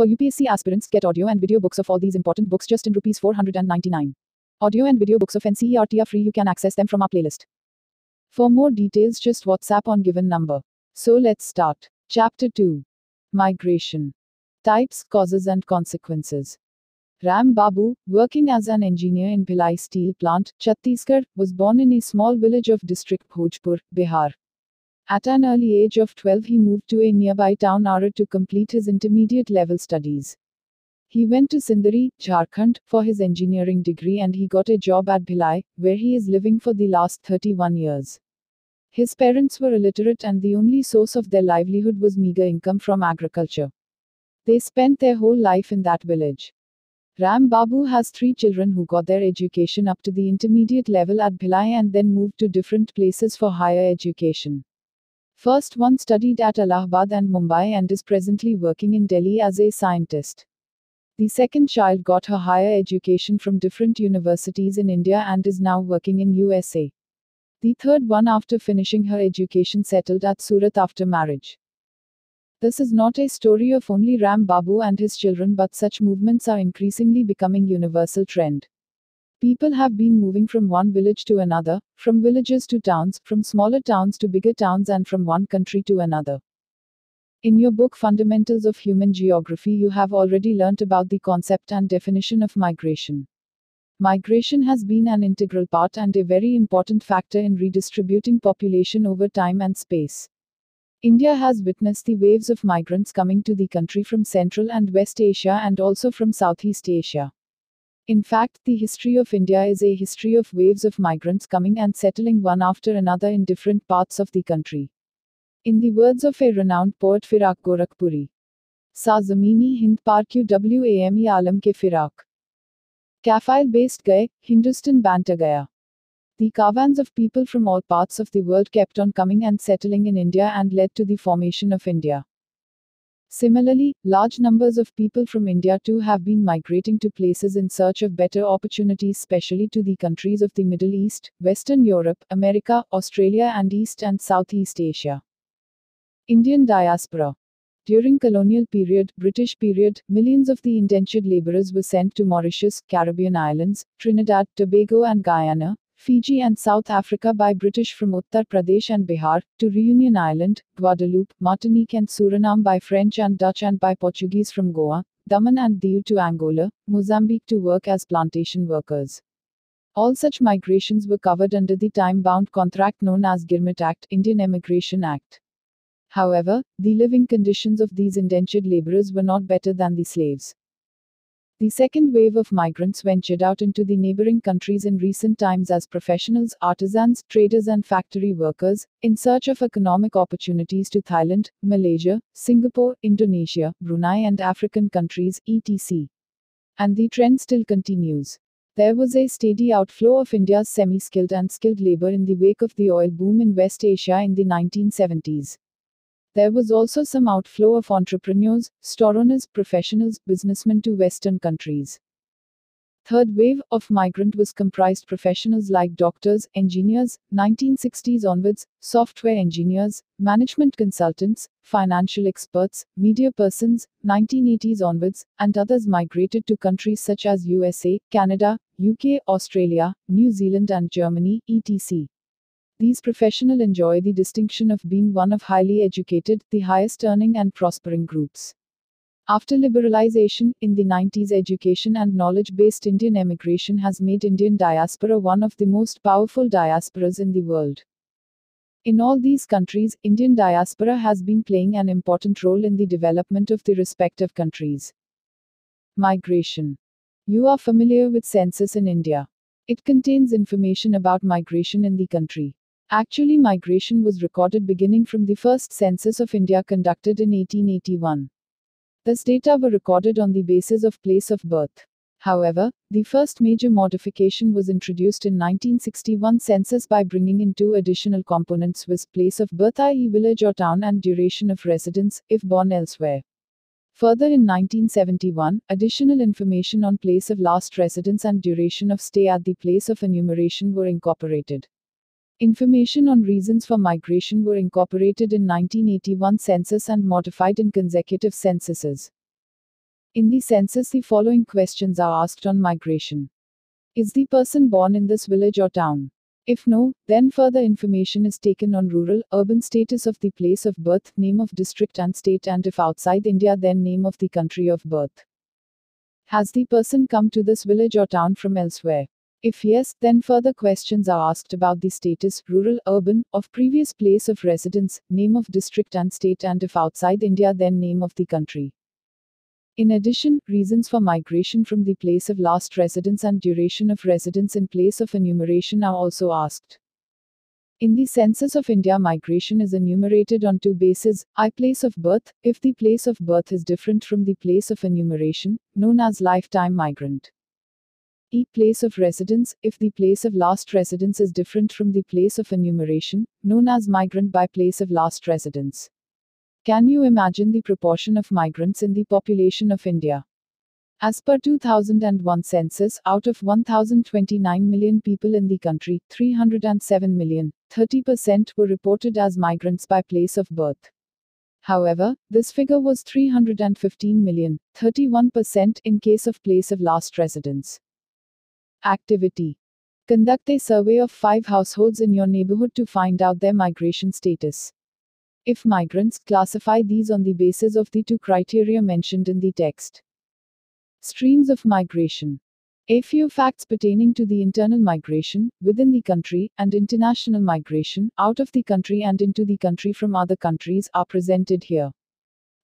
For UPSC aspirants, get audio and video books of all these important books just in rupees 499. Audio and video books of NCERT are free, you can access them from our playlist. For more details, just WhatsApp on given number. So let's start. Chapter 2 Migration Types, Causes, and Consequences. Ram Babu, working as an engineer in Bhilai Steel Plant, Chhattisgarh, was born in a small village of district Bhojpur, Bihar. At an early age of 12, he moved to a nearby town Ara to complete his intermediate level studies. He went to Sindri, Jharkhand, for his engineering degree and he got a job at Bhilai, where he is living for the last 31 years. His parents were illiterate and the only source of their livelihood was meager income from agriculture. They spent their whole life in that village. Ram Babu has three children who got their education up to the intermediate level at Bhilai and then moved to different places for higher education. First one studied at Allahabad and Mumbai and is presently working in Delhi as a scientist. The second child got her higher education from different universities in India and is now working in USA. The third one after finishing her education settled at Surat after marriage. This is not a story of only Ram Babu and his children but such movements are increasingly becoming universal trend. People have been moving from one village to another, from villages to towns, from smaller towns to bigger towns, and from one country to another. In your book Fundamentals of Human Geography, you have already learnt about the concept and definition of migration. Migration has been an integral part and a very important factor in redistributing population over time and space. India has witnessed the waves of migrants coming to the country from Central and West Asia and also from Southeast Asia. In fact, the history of India is a history of waves of migrants coming and settling one after another in different parts of the country. In the words of a renowned poet Firaq Gorakhpuri, Sa zamini Hind par wame alam ke Firaq. Kafail based gaye, Hindustan banta gaya. The caravans of people from all parts of the world kept on coming and settling in India and led to the formation of India. Similarly, large numbers of people from India too have been migrating to places in search of better opportunities, especially to the countries of the Middle East, Western Europe, America, Australia, and East and Southeast Asia. Indian diaspora. During colonial period, British period, millions of the indentured laborers were sent to Mauritius, Caribbean islands, Trinidad, Tobago and Guyana, Fiji and South Africa by British from Uttar Pradesh and Bihar, to Reunion Island, Guadeloupe, Martinique and Suriname by French and Dutch and by Portuguese from Goa, Daman and Diu to Angola, Mozambique to work as plantation workers. All such migrations were covered under the time-bound contract known as Girmit Act, Indian Emigration Act. However, the living conditions of these indentured laborers were not better than the slaves. The second wave of migrants ventured out into the neighboring countries in recent times as professionals, artisans, traders, and factory workers, in search of economic opportunities to Thailand, Malaysia, Singapore, Indonesia, Brunei, and African countries, etc. And the trend still continues. There was a steady outflow of India's semi skilled and skilled labor in the wake of the oil boom in West Asia in the 1970s. There was also some outflow of entrepreneurs, store owners, professionals, businessmen to Western countries. Third wave of migrant was comprised professionals like doctors, engineers, 1960s onwards, software engineers, management consultants, financial experts, media persons, 1980s onwards, and others migrated to countries such as USA, Canada, UK, Australia, New Zealand and Germany, etc. These professionals enjoy the distinction of being one of highly educated, the highest earning and prospering groups. After liberalization, in the 90s, education and knowledge based Indian emigration has made Indian diaspora one of the most powerful diasporas in the world. In all these countries, Indian diaspora has been playing an important role in the development of the respective countries. Migration. You are familiar with census in India. It contains information about migration in the country. Actually, migration was recorded beginning from the first census of India conducted in 1881. Thus, data were recorded on the basis of place of birth. However, the first major modification was introduced in 1961 census by bringing in two additional components with place of birth i.e. village or town and duration of residence, if born elsewhere. Further in 1971, additional information on place of last residence and duration of stay at the place of enumeration were incorporated. Information on reasons for migration were incorporated in 1981 census and modified in consecutive censuses. In the census, the following questions are asked on migration Is the person born in this village or town? If no, then further information is taken on rural, urban status of the place of birth, name of district and state, and if outside India, then name of the country of birth. Has the person come to this village or town from elsewhere? If yes, then further questions are asked about the status, rural, urban, of previous place of residence, name of district and state, and if outside India, then name of the country. In addition, reasons for migration from the place of last residence and duration of residence in place of enumeration are also asked. In the Census of India, migration is enumerated on two bases I. Place of birth, if the place of birth is different from the place of enumeration, known as lifetime migrant. E. Place of residence, if the place of last residence is different from the place of enumeration, known as migrant by place of last residence. Can you imagine the proportion of migrants in the population of India? As per 2001 census, out of 1029 million people in the country, 307 million, 30% were reported as migrants by place of birth. However, this figure was 315 million, 31% in case of place of last residence. Activity. Conduct a survey of five households in your neighborhood to find out their migration status. If migrants, classify these on the basis of the two criteria mentioned in the text. Streams of migration. A few facts pertaining to the internal migration, within the country, and international migration, out of the country and into the country from other countries, are presented here.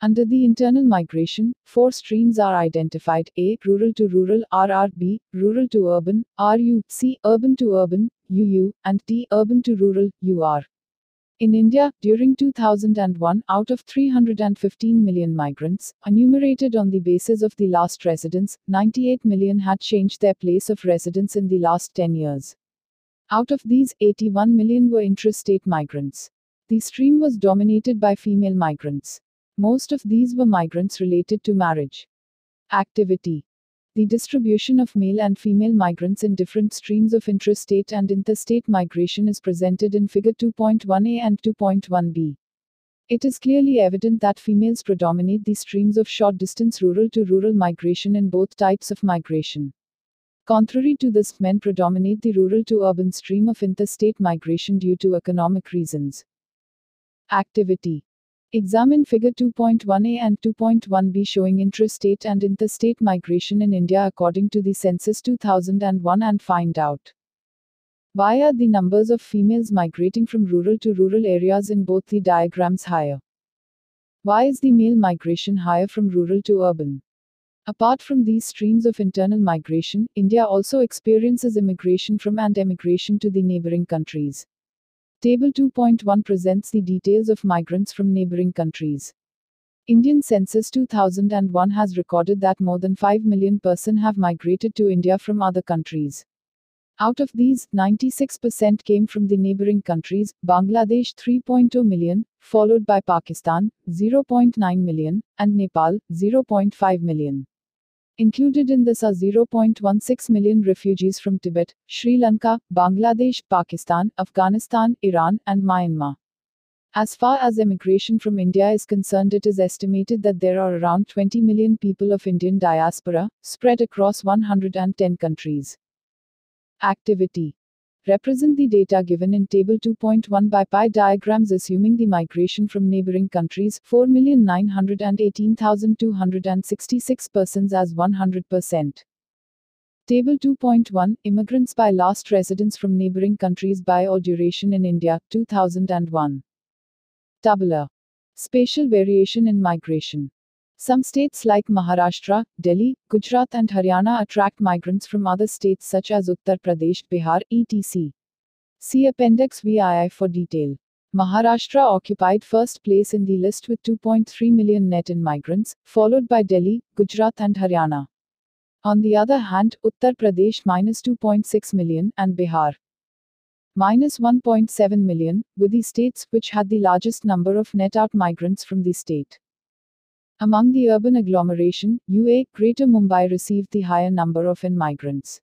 Under the internal migration, four streams are identified A. Rural to rural, RRB, rural to urban, RU, C. Urban to urban, UU, and D. Urban to rural, UR. In India, during 2001, out of 315 million migrants, enumerated on the basis of the last residence, 98 million had changed their place of residence in the last 10 years. Out of these, 81 million were intrastate migrants. The stream was dominated by female migrants. Most of these were migrants related to marriage. Activity. The distribution of male and female migrants in different streams of intrastate and interstate migration is presented in Figure 2.1a and 2.1b. It is clearly evident that females predominate the streams of short distance rural to rural migration in both types of migration. Contrary to this, men predominate the rural to urban stream of interstate migration due to economic reasons. Activity. Examine Figure 2.1a and 2.1b showing intrastate and interstate migration in India according to the Census 2001 and find out. Why are the numbers of females migrating from rural to rural areas in both the diagrams higher? Why is the male migration higher from rural to urban? Apart from these streams of internal migration, India also experiences immigration from and emigration to the neighboring countries. Table 2.1 presents the details of migrants from neighboring countries. Indian Census 2001 has recorded that more than 5 million person have migrated to India from other countries. Out of these, 96% came from the neighboring countries, Bangladesh 3.0 million, followed by Pakistan, 0.9 million, and Nepal, 0.5 million. Included in this are 0.16 million refugees from Tibet, Sri Lanka, Bangladesh, Pakistan, Afghanistan, Iran, and Myanmar. As far as emigration from India is concerned, it is estimated that there are around 20 million people of Indian diaspora, spread across 110 countries. Activity Represent the data given in Table 2.1 by pie diagrams assuming the migration from neighboring countries 4,918,266 persons as 100%. Table 2.1 Immigrants by last residence from neighboring countries by all duration in India 2001. Tabular. Spatial variation in migration. Some states like Maharashtra, Delhi, Gujarat, and Haryana attract migrants from other states such as Uttar Pradesh, Bihar, etc. See Appendix VII for detail. Maharashtra occupied first place in the list with 2.3 million net in migrants, followed by Delhi, Gujarat, and Haryana. On the other hand, Uttar Pradesh minus 2.6 million and Bihar minus 1.7 million were the states which had the largest number of net out migrants from the state. Among the urban agglomeration, UA, Greater Mumbai received the higher number of in migrants.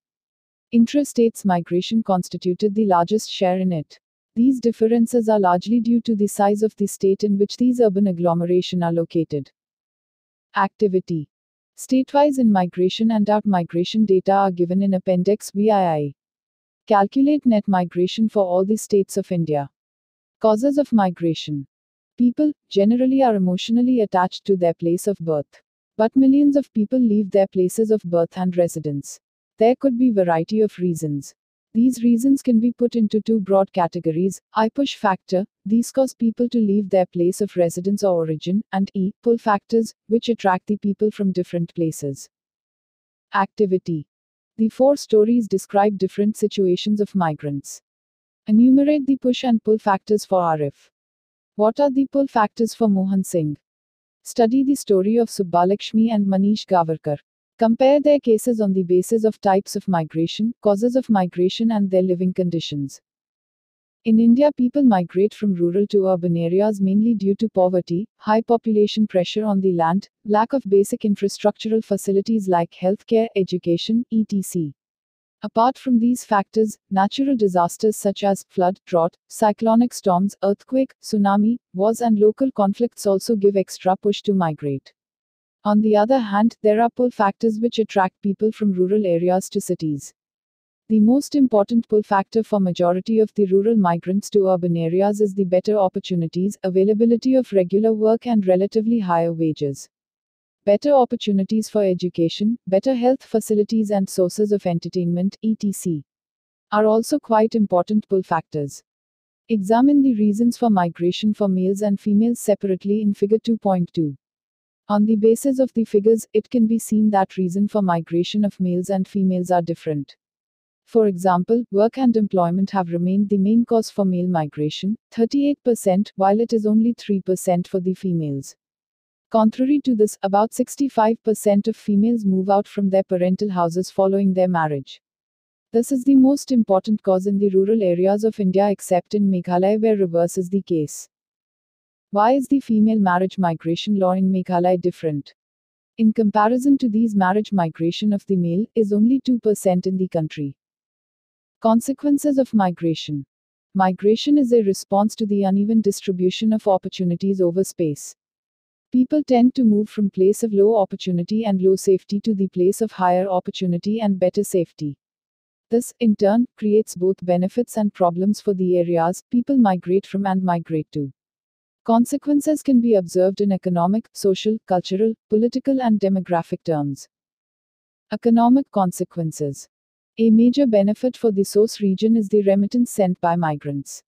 Intra-states migration constituted the largest share in it. These differences are largely due to the size of the state in which these urban agglomeration are located. Activity. Statewise in migration and out migration data are given in Appendix VII. Calculate net migration for all the states of India. Causes of migration. People, generally, are emotionally attached to their place of birth. But millions of people leave their places of birth and residence. There could be variety of reasons. These reasons can be put into two broad categories I push factor, these cause people to leave their place of residence or origin, and E pull factors, which attract the people from different places. Activity The four stories describe different situations of migrants. Enumerate the push and pull factors for Arif. What are the pull factors for Mohan Singh? Study the story of Subbalakshmi and Manish Gavarkar. Compare their cases on the basis of types of migration, causes of migration, and their living conditions. In India, people migrate from rural to urban areas mainly due to poverty, high population pressure on the land, lack of basic infrastructural facilities like healthcare, education, etc. Apart from these factors, natural disasters such as flood, drought, cyclonic storms, earthquake, tsunami, wars, and local conflicts also give extra push to migrate. On the other hand, there are pull factors which attract people from rural areas to cities. The most important pull factor for majority of the rural migrants to urban areas is the better opportunities, availability of regular work and relatively higher wages. Better opportunities for education, better health facilities and sources of entertainment, etc. are also quite important pull factors. Examine the reasons for migration for males and females separately in figure 2.2. On the basis of the figures, it can be seen that reason for migration of males and females are different. For example, work and employment have remained the main cause for male migration, 38%, while it is only 3% for the females. Contrary to this, about 65% of females move out from their parental houses following their marriage. This is the most important cause in the rural areas of India except in Meghalaya where reverse is the case. Why is the female marriage migration law in Meghalaya different? In comparison to these marriage migration of the male is only 2% in the country. Consequences of migration. Migration is a response to the uneven distribution of opportunities over space. People tend to move from place of low opportunity and low safety to the place of higher opportunity and better safety. This, in turn, creates both benefits and problems for the areas people migrate from and migrate to. Consequences can be observed in economic, social, cultural, political, and demographic terms. Economic consequences. A major benefit for the source region is the remittance sent by migrants.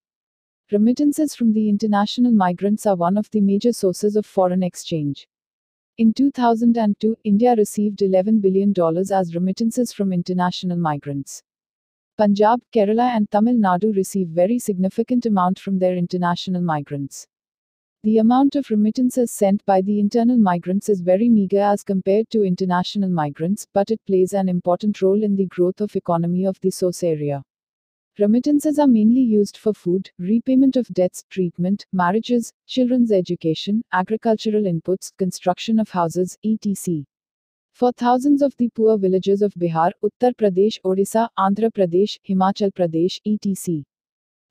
Remittances from the international migrants are one of the major sources of foreign exchange. In 2002, India received $11 billion as remittances from international migrants. Punjab, Kerala, and Tamil Nadu receive very significant amount from their international migrants. The amount of remittances sent by the internal migrants is very meager as compared to international migrants, but it plays an important role in the growth of economy of the source area. Remittances are mainly used for food, repayment of debts, treatment, marriages, children's education, agricultural inputs, construction of houses, etc. For thousands of the poor villages of Bihar, Uttar Pradesh, Odisha, Andhra Pradesh, Himachal Pradesh, etc.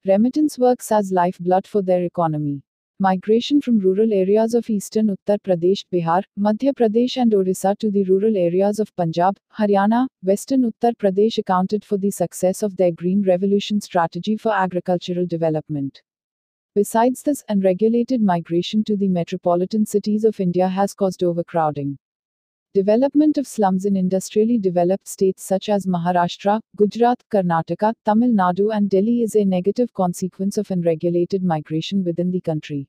Remittance works as lifeblood for their economy. Migration from rural areas of eastern Uttar Pradesh, Bihar, Madhya Pradesh, and Orissa to the rural areas of Punjab, Haryana, western Uttar Pradesh accounted for the success of their Green Revolution strategy for agricultural development. Besides this, unregulated migration to the metropolitan cities of India has caused overcrowding. Development of slums in industrially developed states such as Maharashtra, Gujarat, Karnataka, Tamil Nadu, and Delhi is a negative consequence of unregulated migration within the country.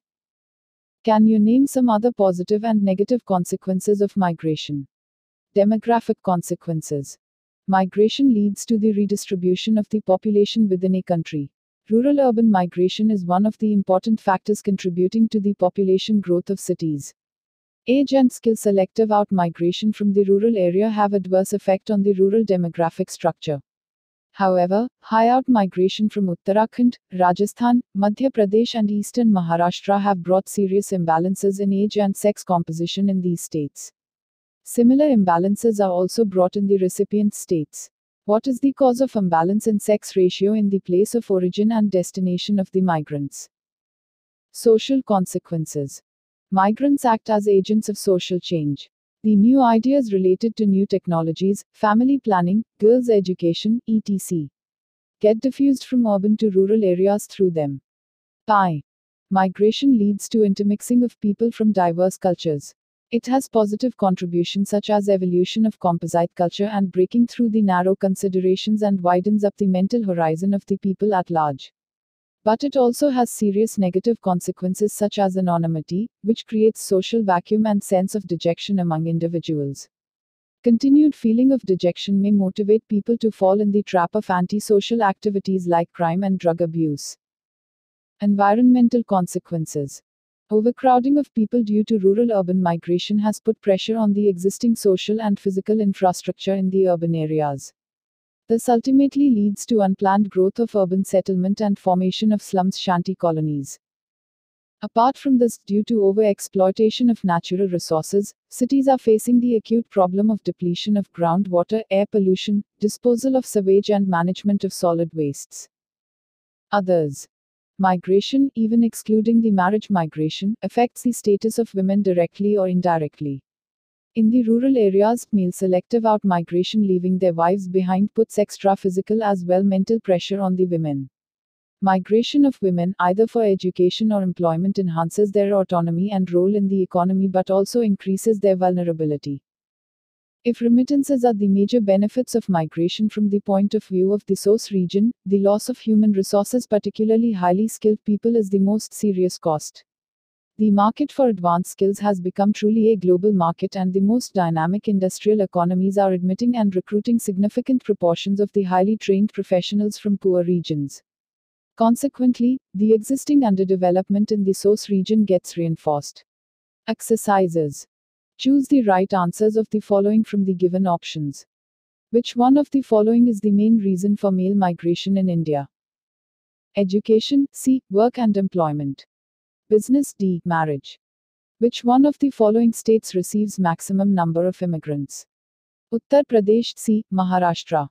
Can you name some other positive and negative consequences of migration? Demographic consequences. Migration leads to the redistribution of the population within a country. Rural urban migration is one of the important factors contributing to the population growth of cities. Age and skill selective outmigration from the rural area have adverse effect on the rural demographic structure. However, high outmigration from Uttarakhand, Rajasthan, Madhya Pradesh and eastern Maharashtra have brought serious imbalances in age and sex composition in these states. Similar imbalances are also brought in the recipient states. What is the cause of imbalance in sex ratio in the place of origin and destination of the migrants? Social consequences. Migrants act as agents of social change. The new ideas related to new technologies, family planning, girls' education, etc. get diffused from urban to rural areas through them. Pi. Migration leads to intermixing of people from diverse cultures. It has positive contributions such as evolution of composite culture and breaking through the narrow considerations and widens up the mental horizon of the people at large. But it also has serious negative consequences such as anonymity, which creates social vacuum and sense of dejection among individuals. Continued feeling of dejection may motivate people to fall in the trap of antisocial activities like crime and drug abuse. Environmental consequences. Overcrowding of people due to rural urban migration has put pressure on the existing social and physical infrastructure in the urban areas. This ultimately leads to unplanned growth of urban settlement and formation of slums shanty colonies. Apart from this, due to overexploitation of natural resources, cities are facing the acute problem of depletion of groundwater, air pollution, disposal of sewage, and management of solid wastes. Others. Migration, even excluding the marriage migration, affects the status of women directly or indirectly. In the rural areas, male selective out migration leaving their wives behind puts extra physical as well mental pressure on the women. Migration of women, either for education or employment, enhances their autonomy and role in the economy but also increases their vulnerability. If remittances are the major benefits of migration from the point of view of the source region, the loss of human resources, particularly highly skilled people, is the most serious cost. The market for advanced skills has become truly a global market, and the most dynamic industrial economies are admitting and recruiting significant proportions of the highly trained professionals from poor regions. Consequently, the existing underdevelopment in the source region gets reinforced. Exercises Choose the right answers of the following from the given options. Which one of the following is the main reason for male migration in India? Education, C. Work and employment. Business D. Marriage. Which one of the following states receives maximum number of immigrants? Uttar Pradesh C. Maharashtra.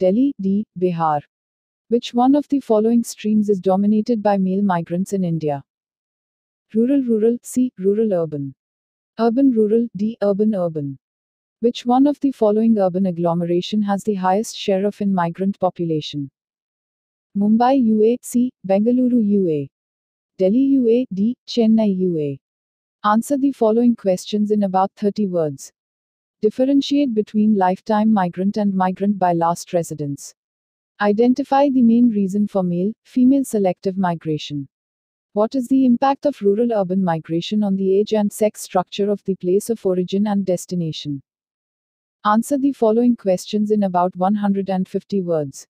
Delhi D. Bihar. Which one of the following streams is dominated by male migrants in India? Rural Rural C. Rural Urban. Urban Rural D. Urban Urban. Which one of the following urban agglomeration has the highest share of in migrant population? Mumbai UA C. Bengaluru UA. Delhi UA, D, Chennai UA. Answer the following questions in about 30 words. Differentiate between lifetime migrant and migrant by last residence. Identify the main reason for male female selective migration. What is the impact of rural urban migration on the age and sex structure of the place of origin and destination? Answer the following questions in about 150 words.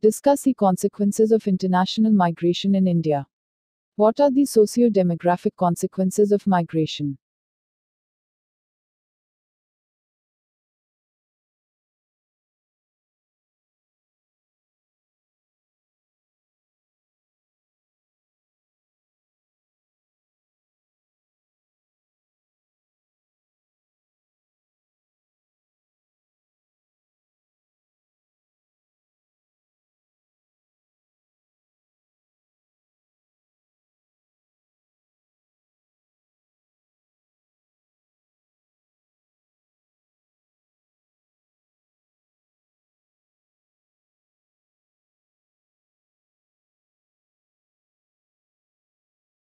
Discuss the consequences of international migration in India. What are the socio demographic consequences of migration?